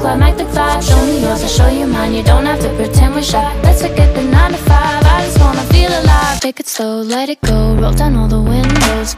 climactic vibe. Show me yours, I'll show you mine. You don't have to pretend we're shy. Let's forget the nine to five. I just wanna feel alive. Take it slow, let it go. Roll down all the windows.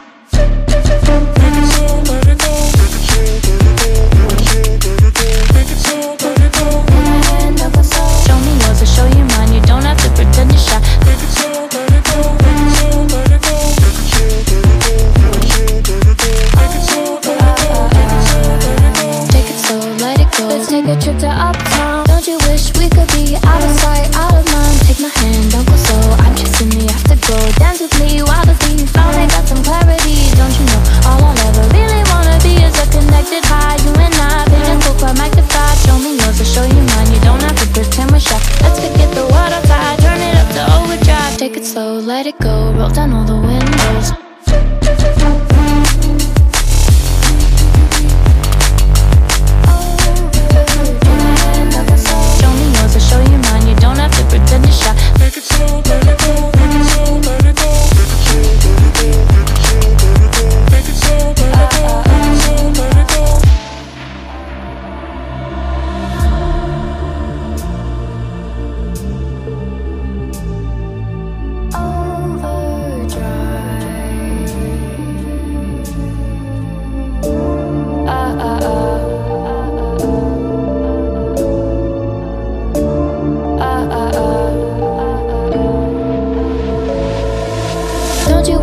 Trip to uptown. Don't you wish we could be out of sight, out of mind? Take my hand, don't go slow. I'm chasing the afterglow. Dance with me while the beat finally got some clarity. Don't you know all I'll ever really wanna be is a connected high. You and I, pinnacle, quite magnified. Show me yours, I'll show you mine. You don't have to pretend we're shy. Let's forget the world outside, turn it up to overdrive. Take it slow, let it go. Roll down all the windows.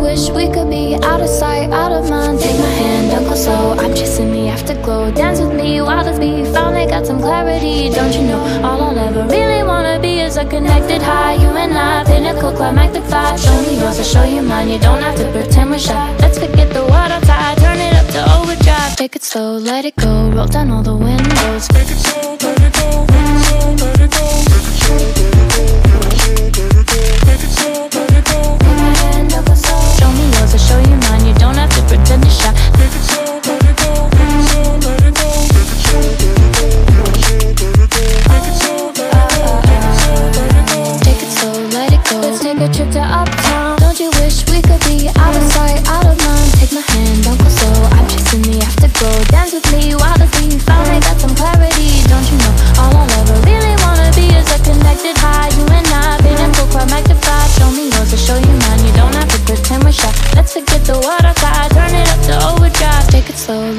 Wish we could be out of sight, out of mind? Take my hand, don't go slow. I'm chasing the afterglow. Dance with me while the beat finally got some clarity. Don't you know all I'll ever really wanna be is a connected high. You and I, pinnacle, climactic vibe. Show me yours, I'll show you mine. You don't have to pretend we're shy. Let's forget the world outside, turn it up to overdrive. Take it slow, let it go. Roll down all the windows. Show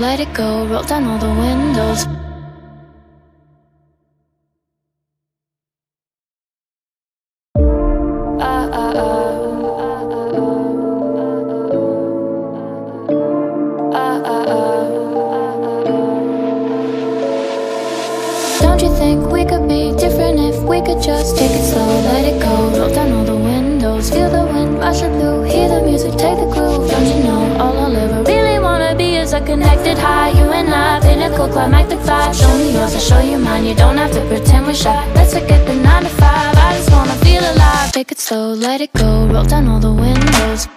let it go. Roll down all the windows. Don't you think we could be different if we could just take it slow, let it go, roll down all the windows, feel the wind rushing through, hear the music, take the groove. Don't you know all I'll ever be is a connected high. You and I, pinnacle, climactic vibe. Show me yours, I'll show you mine. You don't have to pretend we're shy. Let's forget the nine to five. I just wanna feel alive. Take it slow, let it go, roll down all the windows.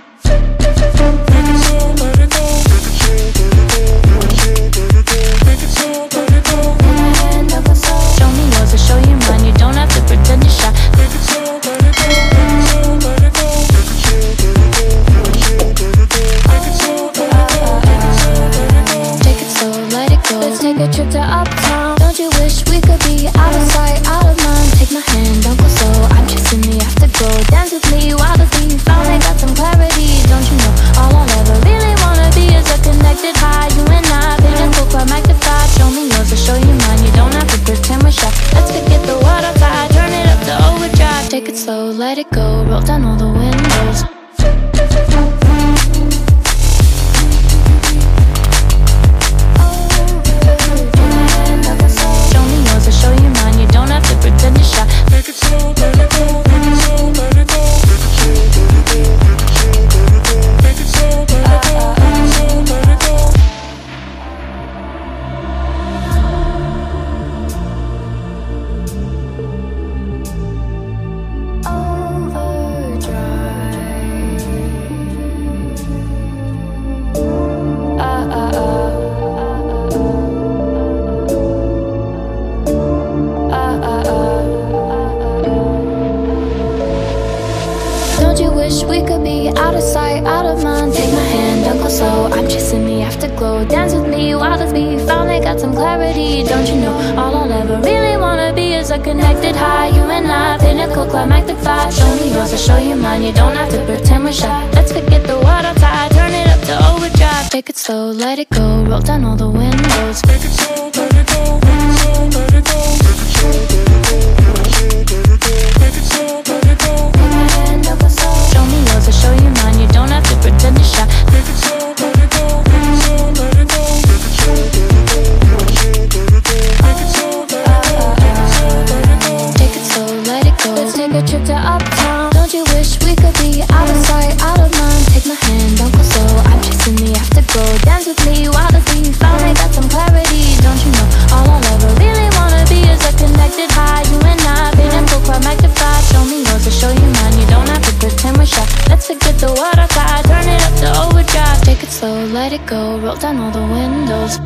Slow, let it go. Roll down all the windows. Afterglow. Dance with me while the beat finally got some clarity. Don't you know all I'll ever really wanna be is a connected high. You and I, pinnacle, climactic vibe. Show me yours, I'll show you mine. You don't have to pretend we're shy. Let's forget the world outside, turn it up to overdrive. Take it slow, let it go, roll down all the windows. Take it slow, let it go, a trip to uptown. Don't you wish we could be out of sight, out of mind? Take my hand, don't go slow, I'm chasing the afterglow. Dance with me while the thief, finally got some clarity. Don't you know, all I'll ever really wanna be is a connected high? You and I, pinnacle quite magnified. Show me yours, I'll show you mine, you don't have to pretend we're shy. Let's forget the water guy, turn it up to overdrive. Take it slow, let it go, roll down all the windows.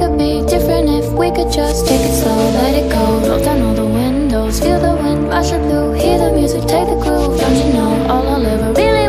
Rushing through Hear the music, take it slow, let it go, Roll down all the windows, feel the wind rush through. Hear the music, take the groove Don't you know all I'll ever really